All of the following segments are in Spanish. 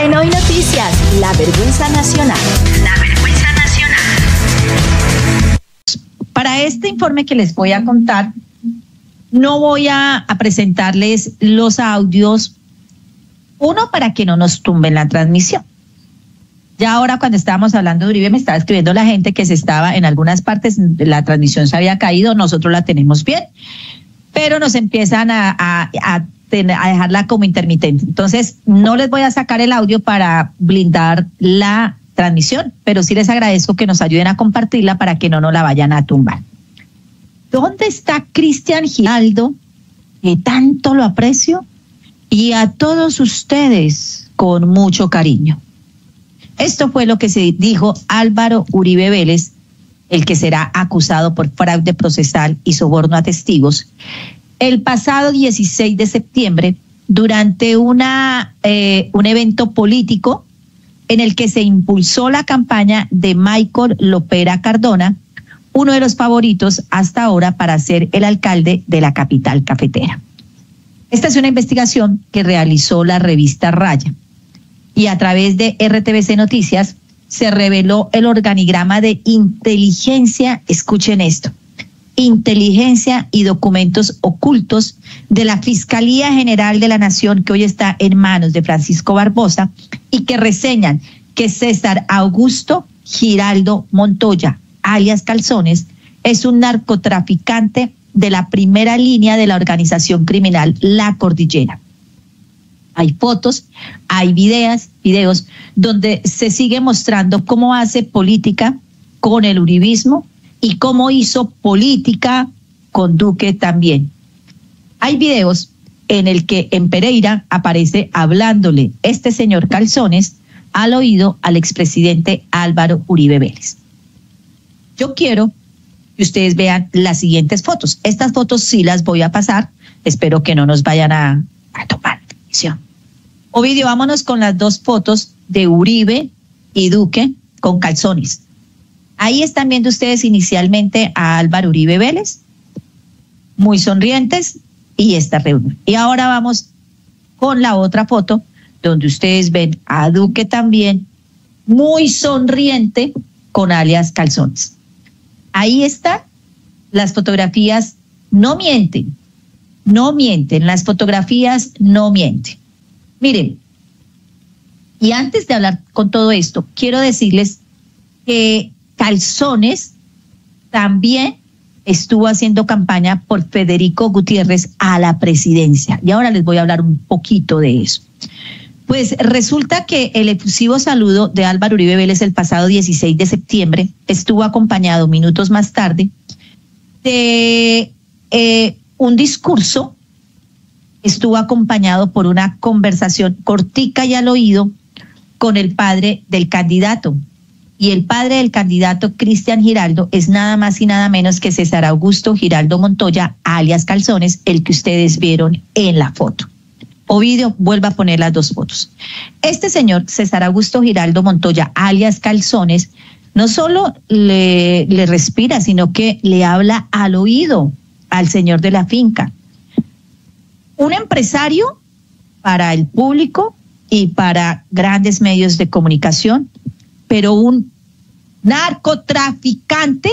En Hoy Noticias, la vergüenza nacional. La vergüenza nacional. Para este informe que les voy a contar, no voy a, a presentarles los audios, uno para que no nos tumben la transmisión. Ya ahora cuando estábamos hablando de Uribe me estaba escribiendo la gente que se estaba en algunas partes, la transmisión se había caído, nosotros la tenemos bien, pero nos empiezan a, a, a, dejarla como intermitente. Entonces, no les voy a sacar el audio para blindar la transmisión, pero sí les agradezco que nos ayuden a compartirla para que no nos la vayan a tumbar. ¿Dónde está Cristian Giraldo? Que tanto lo aprecio. Y a todos ustedes con mucho cariño. Esto fue lo que se dijo Álvaro Uribe Vélez, el que será acusado por fraude procesal y soborno a testigos, el pasado 16 de septiembre durante una, eh, un evento político en el que se impulsó la campaña de Michael Lopera Cardona, uno de los favoritos hasta ahora para ser el alcalde de la capital cafetera. Esta es una investigación que realizó la revista Raya y a través de RTBC Noticias se reveló el organigrama de inteligencia, escuchen esto, inteligencia y documentos ocultos de la Fiscalía General de la Nación que hoy está en manos de Francisco Barbosa y que reseñan que César Augusto Giraldo Montoya, alias Calzones, es un narcotraficante de la primera línea de la organización criminal La Cordillera. Hay fotos, hay videos, videos donde se sigue mostrando cómo hace política con el uribismo y cómo hizo política con Duque también. Hay videos en el que en Pereira aparece hablándole este señor Calzones al oído al expresidente Álvaro Uribe Vélez. Yo quiero que ustedes vean las siguientes fotos. Estas fotos sí las voy a pasar. Espero que no nos vayan a, a tomar. Ovidio, vámonos con las dos fotos de Uribe y Duque con calzones. Ahí están viendo ustedes inicialmente a Álvaro Uribe Vélez, muy sonrientes, y esta reunión. Y ahora vamos con la otra foto, donde ustedes ven a Duque también, muy sonriente, con alias calzones. Ahí están las fotografías, no mienten, no mienten, las fotografías no mienten. Miren, y antes de hablar con todo esto, quiero decirles que Calzones también estuvo haciendo campaña por Federico Gutiérrez a la presidencia. Y ahora les voy a hablar un poquito de eso. Pues resulta que el efusivo saludo de Álvaro Uribe Vélez el pasado 16 de septiembre estuvo acompañado minutos más tarde de eh, un discurso estuvo acompañado por una conversación cortica y al oído con el padre del candidato. Y el padre del candidato, Cristian Giraldo, es nada más y nada menos que César Augusto Giraldo Montoya, alias Calzones, el que ustedes vieron en la foto. Ovidio, vuelva a poner las dos fotos. Este señor, César Augusto Giraldo Montoya, alias Calzones, no solo le, le respira, sino que le habla al oído al señor de la finca un empresario para el público y para grandes medios de comunicación, pero un narcotraficante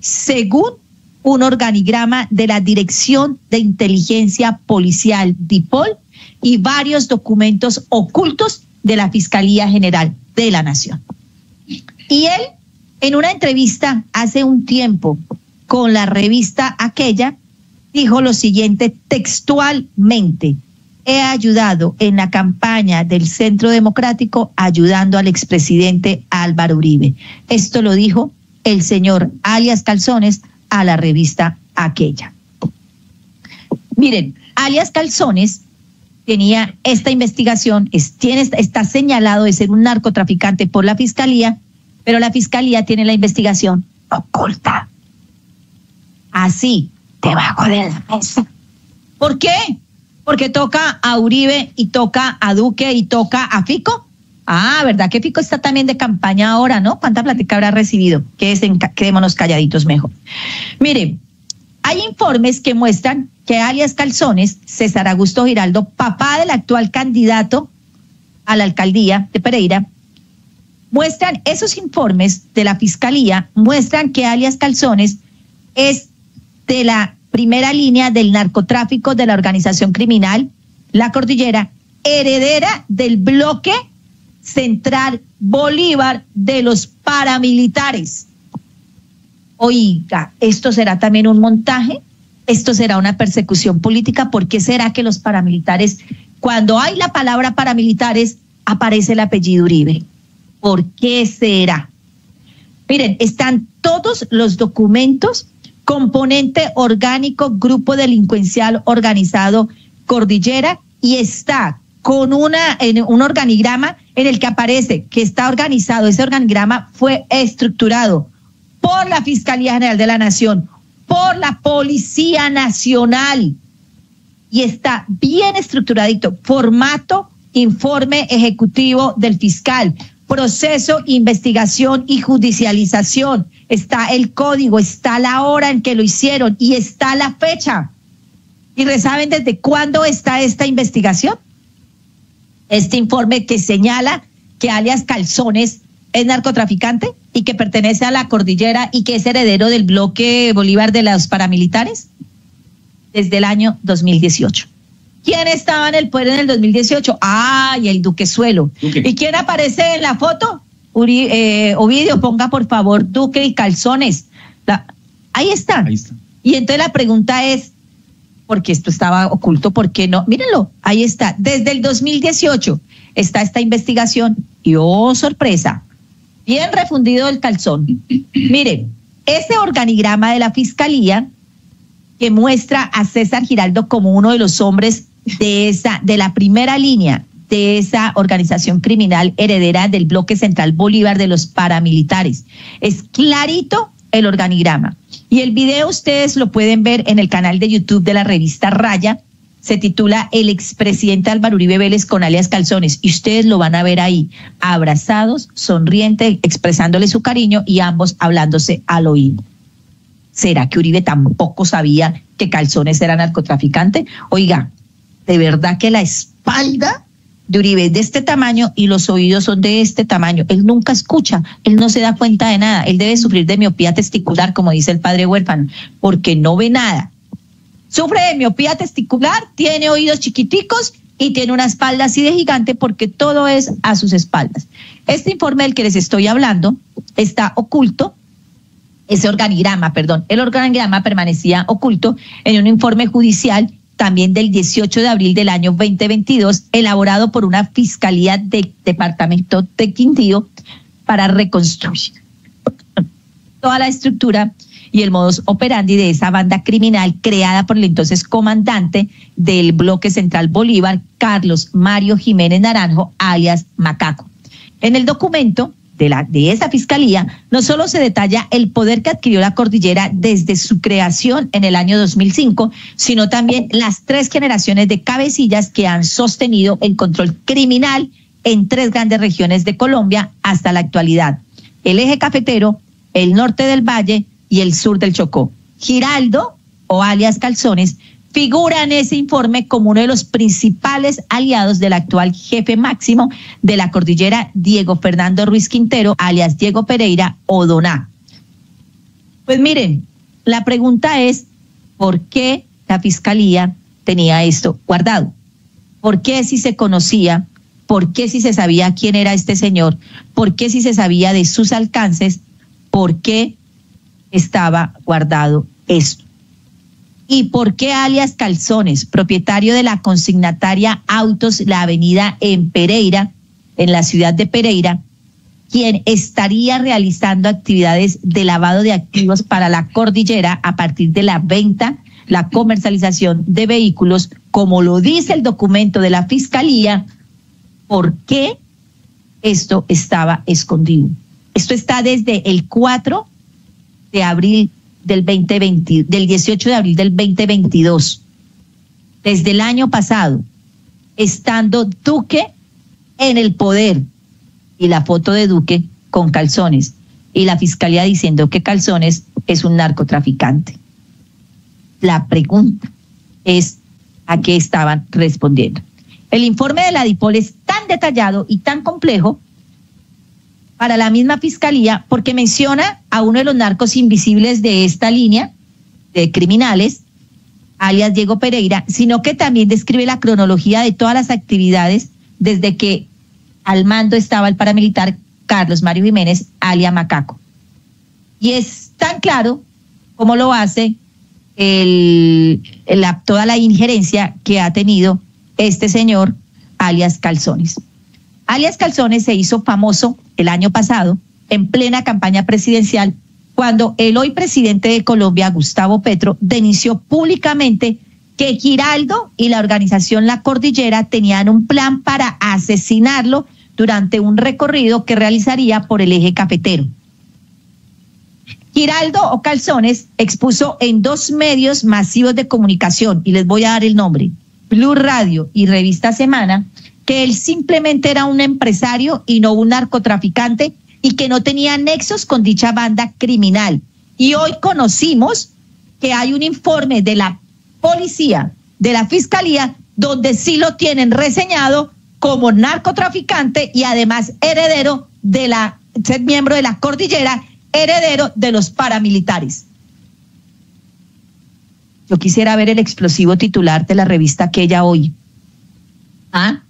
según un organigrama de la Dirección de Inteligencia Policial DIPOL y varios documentos ocultos de la Fiscalía General de la Nación. Y él, en una entrevista hace un tiempo con la revista aquella, dijo lo siguiente textualmente. He ayudado en la campaña del Centro Democrático ayudando al expresidente Álvaro Uribe. Esto lo dijo el señor alias Calzones a la revista aquella. Miren, alias Calzones tenía esta investigación, está señalado de ser un narcotraficante por la fiscalía, pero la fiscalía tiene la investigación oculta. Así, debajo de la mesa. ¿Por qué? Porque toca a Uribe y toca a Duque y toca a Fico. Ah, ¿verdad que Fico está también de campaña ahora, no? ¿Cuánta plática habrá recibido? Quedémonos calladitos mejor. Mire, hay informes que muestran que alias Calzones, César Augusto Giraldo, papá del actual candidato a la alcaldía de Pereira, muestran esos informes de la fiscalía, muestran que alias Calzones es de la primera línea del narcotráfico de la organización criminal, la cordillera, heredera del bloque central Bolívar de los paramilitares. Oiga, ¿esto será también un montaje? ¿Esto será una persecución política? ¿Por qué será que los paramilitares, cuando hay la palabra paramilitares, aparece el apellido Uribe? ¿Por qué será? Miren, están todos los documentos, componente orgánico, grupo delincuencial organizado, cordillera, y está con una, en un organigrama en el que aparece que está organizado, ese organigrama fue estructurado por la Fiscalía General de la Nación, por la Policía Nacional y está bien estructuradito. Formato, informe ejecutivo del fiscal, proceso, investigación y judicialización. Está el código, está la hora en que lo hicieron y está la fecha. ¿Y saben desde cuándo está esta investigación? Este informe que señala que alias Calzones es narcotraficante y que pertenece a la cordillera y que es heredero del bloque Bolívar de los paramilitares desde el año 2018. ¿Quién estaba en el poder en el 2018? ¡Ay, el Duquesuelo! ¿Y quién aparece en la foto? Eh, Ovidio, ponga por favor Duque y Calzones. ahí está. Ahí está. Y entonces la pregunta es, porque esto estaba oculto, ¿por qué no? Mírenlo, ahí está. Desde el 2018 está esta investigación y oh, sorpresa, bien refundido el calzón. Miren, ese organigrama de la fiscalía que muestra a César Giraldo como uno de los hombres de esa, de la primera línea de esa organización criminal heredera del bloque central Bolívar de los paramilitares. Es clarito el organigrama. Y el video ustedes lo pueden ver en el canal de YouTube de la revista Raya. Se titula El expresidente Álvaro Uribe Vélez con alias Calzones. Y ustedes lo van a ver ahí, abrazados, sonriente, expresándole su cariño y ambos hablándose al oído. ¿Será que Uribe tampoco sabía que Calzones era narcotraficante? Oiga, de verdad que la espalda de Uribe es de este tamaño y los oídos son de este tamaño. Él nunca escucha, él no se da cuenta de nada. Él debe sufrir de miopía testicular, como dice el padre huérfano, porque no ve nada. Sufre de miopía testicular, tiene oídos chiquiticos y tiene una espalda así de gigante porque todo es a sus espaldas. Este informe del que les estoy hablando está oculto, ese organigrama, perdón, el organigrama permanecía oculto en un informe judicial también del 18 de abril del año 2022, elaborado por una fiscalía del departamento de Quindío para reconstruir toda la estructura y el modus operandi de esa banda criminal creada por el entonces comandante del bloque central Bolívar, Carlos Mario Jiménez Naranjo, alias Macaco. En el documento de, la, de esa fiscalía, no solo se detalla el poder que adquirió la cordillera desde su creación en el año 2005, sino también las tres generaciones de cabecillas que han sostenido el control criminal en tres grandes regiones de Colombia hasta la actualidad. El eje cafetero, el norte del valle y el sur del Chocó. Giraldo, o alias Calzones, figura en ese informe como uno de los principales aliados del actual jefe máximo de la cordillera, Diego Fernando Ruiz Quintero, alias Diego Pereira Odoná. Pues miren, la pregunta es, ¿por qué la fiscalía tenía esto guardado? ¿Por qué si se conocía? ¿Por qué si se sabía quién era este señor? ¿Por qué si se sabía de sus alcances? ¿Por qué estaba guardado esto? ¿Y por qué alias Calzones, propietario de la consignataria Autos La Avenida en Pereira, en la ciudad de Pereira, quien estaría realizando actividades de lavado de activos para la cordillera a partir de la venta, la comercialización de vehículos, como lo dice el documento de la Fiscalía? ¿Por qué esto estaba escondido? Esto está desde el 4 de abril del 2020, del 18 de abril del 2022. Desde el año pasado, estando Duque en el poder y la foto de Duque con calzones y la fiscalía diciendo que calzones es un narcotraficante. La pregunta es a qué estaban respondiendo. El informe de la DIPOL es tan detallado y tan complejo para la misma fiscalía porque menciona a uno de los narcos invisibles de esta línea de criminales, alias Diego Pereira, sino que también describe la cronología de todas las actividades desde que al mando estaba el paramilitar Carlos Mario Jiménez, alias Macaco. Y es tan claro como lo hace el, toda la injerencia que ha tenido este señor, alias Calzones. Alias Calzones se hizo famoso el año pasado en plena campaña presidencial cuando el hoy presidente de Colombia, Gustavo Petro, denunció públicamente que Giraldo y la organización La Cordillera tenían un plan para asesinarlo durante un recorrido que realizaría por el eje cafetero. Giraldo o Calzones expuso en dos medios masivos de comunicación, y les voy a dar el nombre, Blue Radio y Revista Semana, que él simplemente era un empresario y no un narcotraficante y que no tenía nexos con dicha banda criminal. Y hoy conocimos que hay un informe de la policía, de la fiscalía, donde sí lo tienen reseñado como narcotraficante y además heredero de la, ser miembro de la cordillera, heredero de los paramilitares. Yo quisiera ver el explosivo titular de la revista aquella hoy. ¿Ah?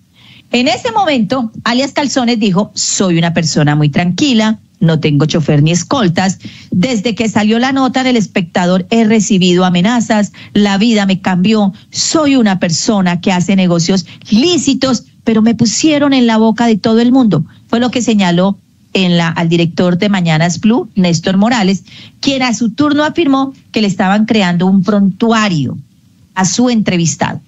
En ese momento, alias Calzones dijo, soy una persona muy tranquila, no tengo chofer ni escoltas. Desde que salió la nota del espectador he recibido amenazas, la vida me cambió, soy una persona que hace negocios lícitos, pero me pusieron en la boca de todo el mundo. Fue lo que señaló al director de Mañanas Blue, Néstor Morales, quien a su turno afirmó que le estaban creando un prontuario a su entrevistado.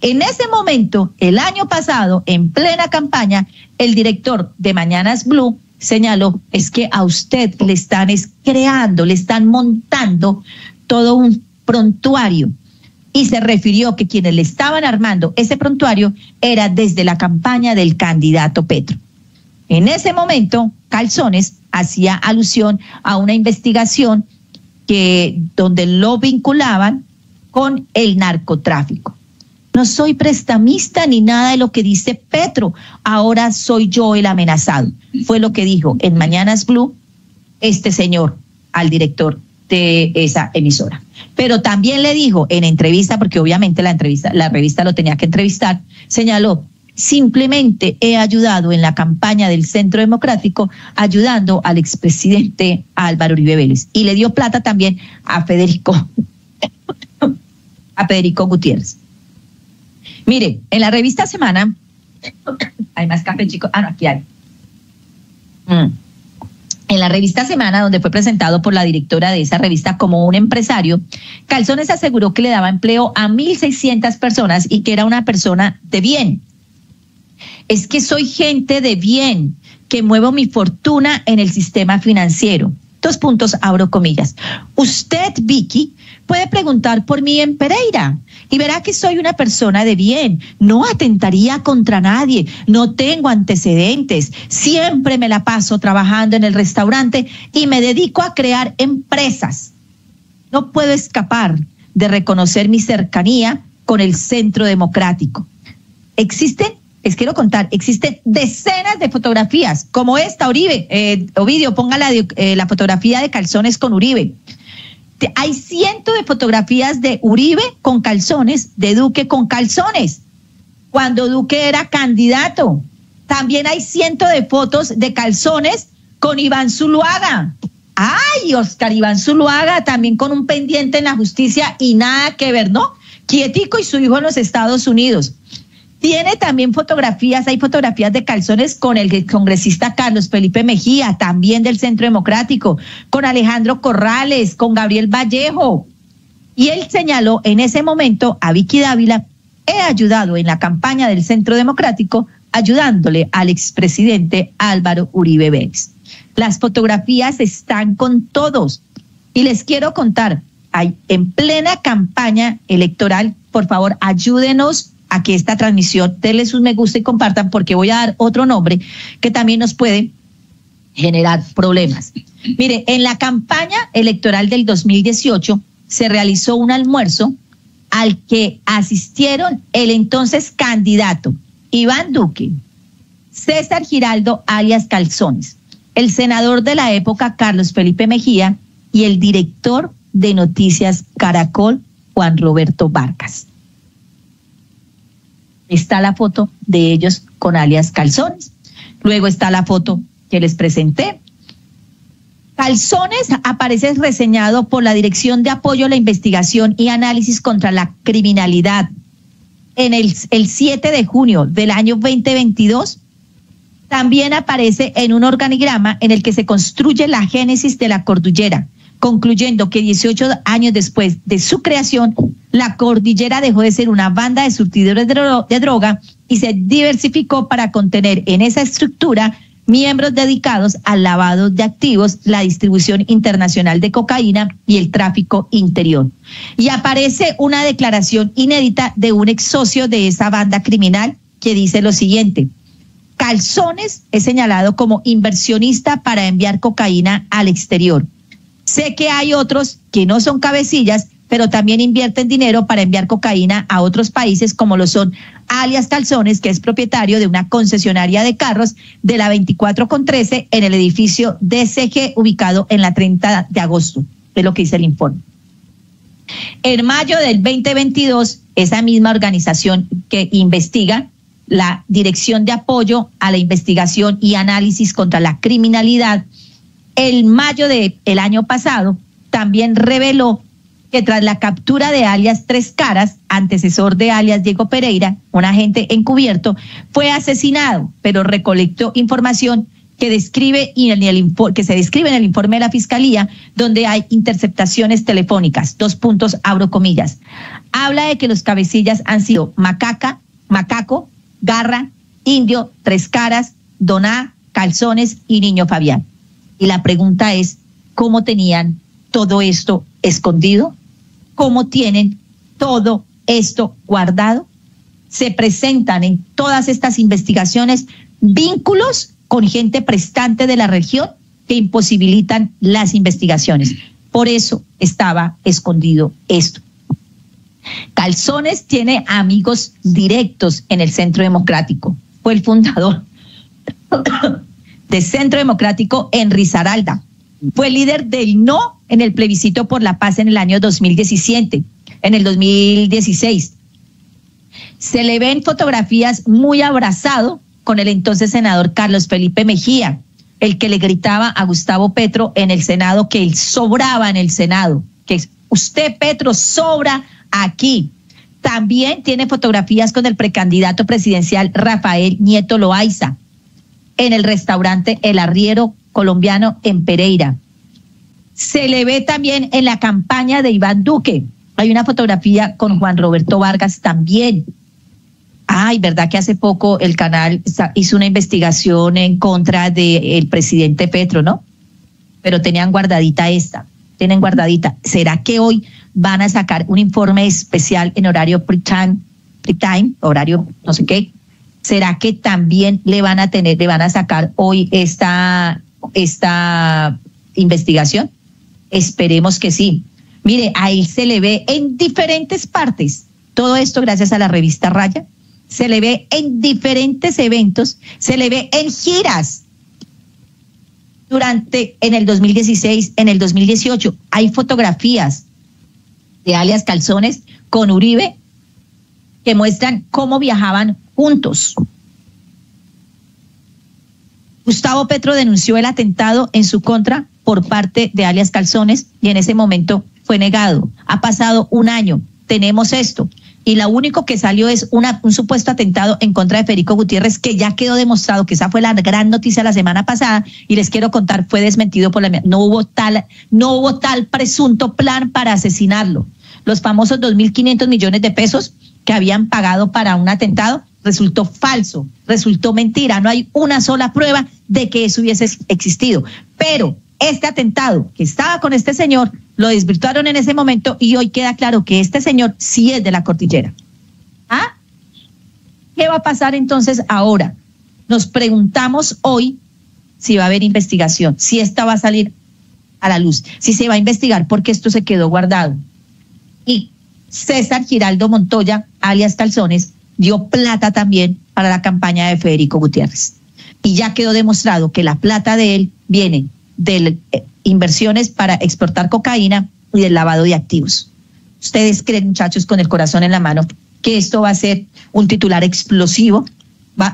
En ese momento, el año pasado, en plena campaña, el director de Mañanas Blue señaló, es que a usted le están creando, le están montando todo un prontuario. Y se refirió que quienes le estaban armando ese prontuario era desde la campaña del candidato Petro. En ese momento, Calzones hacía alusión a una investigación que donde lo vinculaban con el narcotráfico. No soy prestamista ni nada de lo que dice Petro. Ahora soy yo el amenazado. Fue lo que dijo en Mañanas Blue este señor al director de esa emisora. Pero también le dijo en entrevista, porque obviamente la entrevista, la revista lo tenía que entrevistar, señaló, simplemente he ayudado en la campaña del Centro Democrático, ayudando al expresidente Álvaro Uribe Vélez. Y le dio plata también a Federico, a Federico Gutiérrez. Mire, en la revista Semana, hay más café, chicos. Ah, no, aquí hay. Mm. En la revista Semana, donde fue presentado por la directora de esa revista como un empresario, Calzones aseguró que le daba empleo a 1.600 personas y que era una persona de bien. Es que soy gente de bien, que muevo mi fortuna en el sistema financiero. Dos puntos, abro comillas. Usted, Vicky, puede preguntar por mí en Pereira. Y verá que soy una persona de bien, no atentaría contra nadie, no tengo antecedentes, siempre me la paso trabajando en el restaurante y me dedico a crear empresas. No puedo escapar de reconocer mi cercanía con el centro democrático. Existen, les quiero contar, existen decenas de fotografías como esta, Uribe, eh, Ovidio, ponga la, eh, la fotografía de calzones con Uribe hay cientos de fotografías de Uribe con calzones, de Duque con calzones, cuando Duque era candidato. También hay cientos de fotos de calzones con Iván Zuluaga. Ay, Oscar Iván Zuluaga también con un pendiente en la justicia y nada que ver, ¿no? Quietico y su hijo en los Estados Unidos. Tiene también fotografías, hay fotografías de calzones con el congresista Carlos Felipe Mejía, también del Centro Democrático, con Alejandro Corrales, con Gabriel Vallejo. Y él señaló en ese momento a Vicky Dávila, he ayudado en la campaña del Centro Democrático, ayudándole al expresidente Álvaro Uribe Vélez. Las fotografías están con todos. Y les quiero contar, en plena campaña electoral, por favor, ayúdenos a que esta transmisión, denle sus me gusta y compartan porque voy a dar otro nombre que también nos puede generar problemas. Mire, en la campaña electoral del 2018 se realizó un almuerzo al que asistieron el entonces candidato Iván Duque, César Giraldo alias Calzones, el senador de la época Carlos Felipe Mejía y el director de Noticias Caracol Juan Roberto Vargas. Está la foto de ellos con alias Calzones. Luego está la foto que les presenté. Calzones aparece reseñado por la Dirección de Apoyo a la Investigación y Análisis contra la Criminalidad en el, el 7 de junio del año 2022 también aparece en un organigrama en el que se construye la génesis de la cordillera, concluyendo que 18 años después de su creación, la cordillera dejó de ser una banda de surtidores de, droga y se diversificó para contener en esa estructura miembros dedicados al lavado de activos, la distribución internacional de cocaína y el tráfico interior. Y aparece una declaración inédita de un ex socio de esa banda criminal que dice lo siguiente. Calzones es señalado como inversionista para enviar cocaína al exterior. Sé que hay otros que no son cabecillas, pero también invierten dinero para enviar cocaína a otros países como lo son alias Calzones, que es propietario de una concesionaria de carros de la 24 con 13 en el edificio DCG ubicado en la 30 de agosto, es lo que dice el informe. En mayo del 2022, esa misma organización que investiga la Dirección de Apoyo a la Investigación y Análisis contra la Criminalidad, el mayo del el año pasado también reveló que tras la captura de alias Tres Caras, antecesor de alias Diego Pereira, un agente encubierto, fue asesinado, pero recolectó información que describe en el que se describe en el informe de la fiscalía, donde hay interceptaciones telefónicas. Dos puntos, abro comillas. Habla de que los cabecillas han sido Macaca, Macaco, Garra, Indio, Tres Caras, Doná, Calzones y Niño Fabián. Y la pregunta es, ¿cómo tenían todo esto escondido? cómo tienen todo esto guardado. Se presentan en todas estas investigaciones vínculos con gente prestante de la región que imposibilitan las investigaciones. Por eso estaba escondido esto. Calzones tiene amigos directos en el Centro Democrático. Fue el fundador del Centro Democrático en Risaralda. Fue líder del no en el plebiscito por la paz en el año 2017, en el 2016. Se le ven fotografías muy abrazado con el entonces senador Carlos Felipe Mejía, el que le gritaba a Gustavo Petro en el Senado que él sobraba en el Senado, que usted Petro sobra aquí. También tiene fotografías con el precandidato presidencial Rafael Nieto Loaiza en el restaurante El Arriero colombiano en Pereira. Se le ve también en la campaña de Iván Duque. Hay una fotografía con Juan Roberto Vargas también. Ay, verdad que hace poco el canal hizo una investigación en contra del presidente Petro, ¿no? Pero tenían guardadita esta, tienen guardadita. ¿Será que hoy van a sacar un informe especial en horario pre-time, pre-time, horario no sé qué? ¿Será que también le van a tener, le van a sacar hoy esta, esta investigación? Esperemos que sí. Mire, ahí se le ve en diferentes partes. Todo esto gracias a la revista Raya. Se le ve en diferentes eventos, se le ve en giras. Durante, en el 2016, en el 2018, hay fotografías de alias Calzones con Uribe que muestran cómo viajaban juntos. Gustavo Petro denunció el atentado en su contra por parte de alias Calzones y en ese momento fue negado. Ha pasado un año, tenemos esto. Y lo único que salió es un supuesto atentado en contra de Federico Gutiérrez, que ya quedó demostrado que esa fue la gran noticia la semana pasada, y les quiero contar, fue desmentido por la no hubo tal, no hubo tal presunto plan para asesinarlo. Los famosos 2.500 millones de pesos que habían pagado para un atentado resultó falso, resultó mentira, no hay una sola prueba de que eso hubiese existido. Pero este atentado que estaba con este señor lo desvirtuaron en ese momento y hoy queda claro que este señor sí es de la cordillera. ¿Ah? ¿Qué va a pasar entonces ahora? Nos preguntamos hoy si va a haber investigación, si esta va a salir a la luz, si se va a investigar porque esto se quedó guardado. Y César Giraldo Montoya, alias Calzones, dio plata también para la campaña de Federico Gutiérrez. Y ya quedó demostrado que la plata de él viene de eh, inversiones para exportar cocaína y del lavado de activos. Ustedes creen, muchachos, con el corazón en la mano, que esto va a ser un titular explosivo.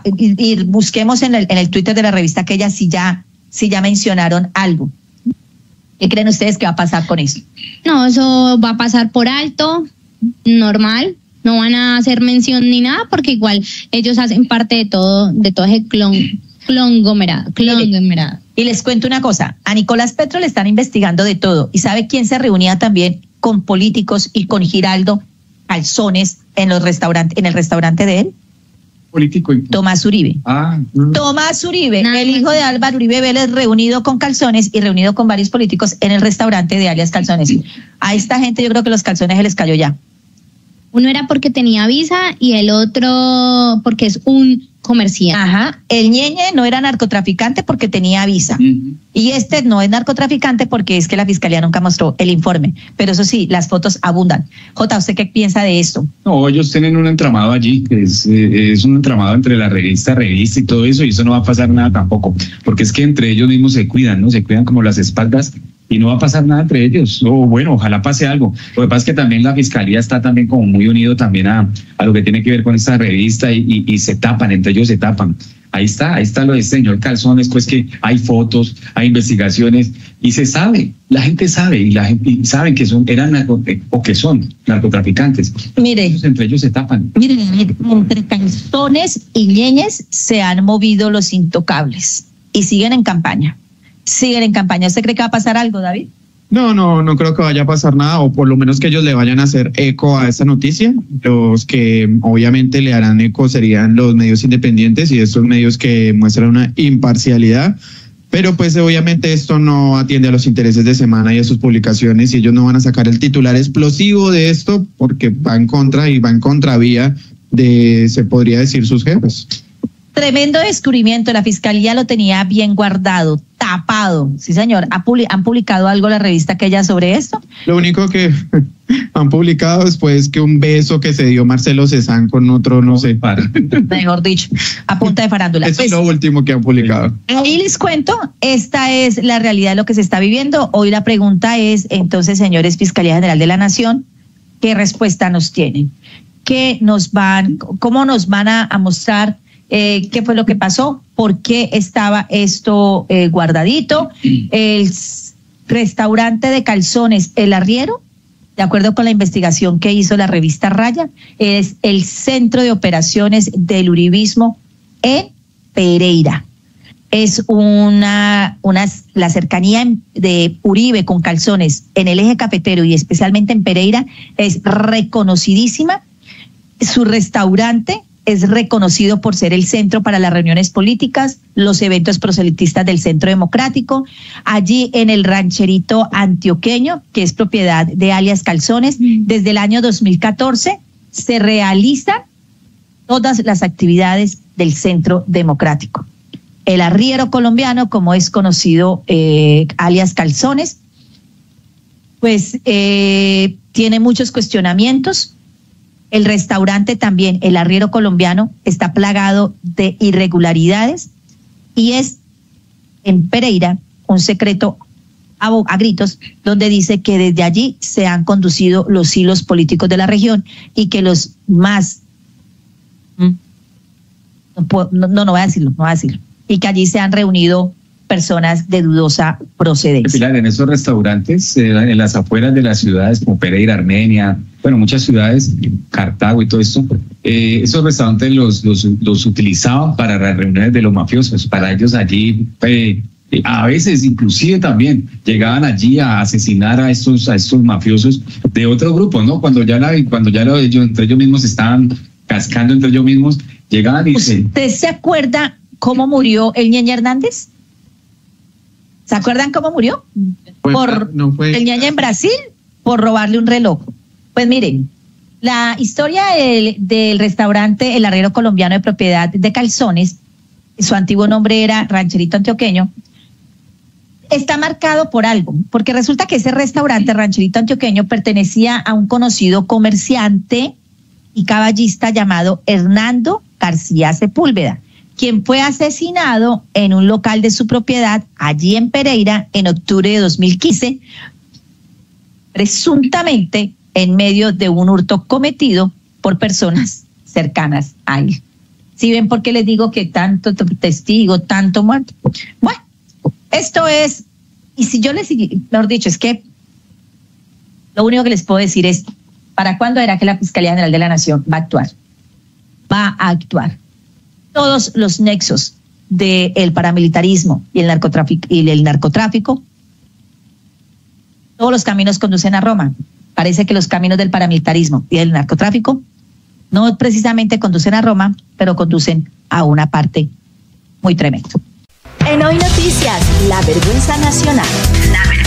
y, busquemos en el, en el Twitter de la revista aquella si ya, si ya mencionaron algo. ¿Qué creen ustedes que va a pasar con eso? No, eso va a pasar por alto, normal. No van a hacer mención ni nada porque igual ellos hacen parte de todo, de todo ese clon, clongomerado, clongomerado. Y les cuento una cosa, a Nicolás Petro le están investigando de todo. ¿Y sabe quién se reunía también con políticos y con Giraldo calzones en los restaurantes, en el restaurante de él? Político. Tomás Uribe. Ah, Tomás Uribe, el hijo de Álvaro Uribe Vélez, reunido con calzones y reunido con varios políticos en el restaurante de alias Calzones. A esta gente yo creo que los calzones se les cayó ya. Uno era porque tenía visa y el otro porque es un comercial. Ajá. El ñeñe no era narcotraficante porque tenía visa. Y este no es narcotraficante porque es que la fiscalía nunca mostró el informe. Pero eso sí, las fotos abundan. Jota, ¿usted qué piensa de esto? No, ellos tienen un entramado allí, que es, eh, es un entramado entre la revista, revista y todo eso, y eso no va a pasar nada tampoco. Porque es que entre ellos mismos se cuidan, ¿no? Se cuidan como las espaldas y no va a pasar nada entre ellos. O bueno, ojalá pase algo. Lo que pasa es que también la fiscalía está también como muy unido también a, a lo que tiene que ver con esta revista y, y, se tapan, entre ellos se tapan. Ahí está, ahí está lo de señor Calzones, pues que hay fotos, hay investigaciones y se sabe, la gente sabe y la gente saben que son, eran o que son narcotraficantes. Mire, entre ellos se tapan. Mire, entre Calzones y Ñeñes se han movido los intocables y siguen en campaña siguen en campaña. ¿Usted cree que va a pasar algo, David? No, no, no creo que vaya a pasar nada, o por lo menos que ellos le vayan a hacer eco a esta noticia. Los que obviamente le harán eco serían los medios independientes y estos medios que muestran una imparcialidad. Pero pues obviamente esto no atiende a los intereses de Semana y a sus publicaciones y ellos no van a sacar el titular explosivo de esto porque va en contra y va en contravía de, se podría decir, sus jefes. Tremendo descubrimiento, la fiscalía lo tenía bien guardado, tapado. Sí, señor. ¿Han publicado algo la revista aquella sobre esto? Lo único que han publicado después que un beso que se dio Marcelo Cezán con otro, no sé. Mejor dicho, a punta de farándula. Eso es pues, lo último que han publicado. Ahí les cuento, esta es la realidad de lo que se está viviendo. Hoy la pregunta es, entonces, señores Fiscalía General de la Nación, ¿qué respuesta nos tienen? ¿Qué nos van, cómo nos van a mostrar? Eh, qué fue lo que pasó, por qué estaba esto eh, guardadito. El restaurante de calzones El Arriero, de acuerdo con la investigación que hizo la revista Raya, es el centro de operaciones del uribismo en Pereira. Es una, una, la cercanía de Uribe con calzones en el eje cafetero y especialmente en Pereira es reconocidísima. Su restaurante es reconocido por ser el centro para las reuniones políticas, los eventos proselitistas del Centro Democrático. Allí en el rancherito antioqueño, que es propiedad de alias Calzones, mm. desde el año 2014 se realizan todas las actividades del Centro Democrático. El arriero colombiano, como es conocido eh, alias Calzones, pues eh, tiene muchos cuestionamientos el restaurante también, el arriero colombiano, está plagado de irregularidades y es en Pereira un secreto a, gritos donde dice que desde allí se han conducido los hilos políticos de la región y que los más mm, no, no, no voy a decirlo, no voy a decirlo, y que allí se han reunido personas de dudosa procedencia. Pilar, en esos restaurantes, eh, en las afueras de las ciudades como Pereira, Armenia, bueno, muchas ciudades, Cartago y todo esto, eh, esos restaurantes los, los, utilizaban para las reuniones de los mafiosos. Para ellos allí, eh, a veces inclusive también llegaban allí a asesinar a estos, a estos mafiosos de otro grupo, ¿no? Cuando ya, la, cuando ya ellos, entre ellos mismos estaban cascando entre ellos mismos, llegaban y... ¿Usted se acuerda cómo murió el Ñeñe Hernández? ¿Se acuerdan cómo murió? por el ñaña en Brasil por robarle un reloj. Pues miren, la historia del, restaurante El Arrero Colombiano de propiedad de Calzones, su antiguo nombre era Rancherito Antioqueño, está marcado por algo, porque resulta que ese restaurante Rancherito Antioqueño pertenecía a un conocido comerciante y caballista llamado Hernando García Sepúlveda, quien fue asesinado en un local de su propiedad allí en Pereira en octubre de 2015, presuntamente en medio de un hurto cometido por personas cercanas a él. Si ven por qué les digo que tanto testigo, tanto muerto. Bueno, esto es, y si yo les, mejor dicho, es que lo único que les puedo decir es, ¿para cuándo era que la Fiscalía General de la Nación va a actuar? Va a actuar. Todos los nexos del paramilitarismo y el narcotráfico, y el narcotráfico, todos los caminos conducen a Roma. Parece que los caminos del paramilitarismo y del narcotráfico no precisamente conducen a Roma, pero conducen a una parte muy tremenda. En Hoy Noticias, la vergüenza nacional. La vergüenza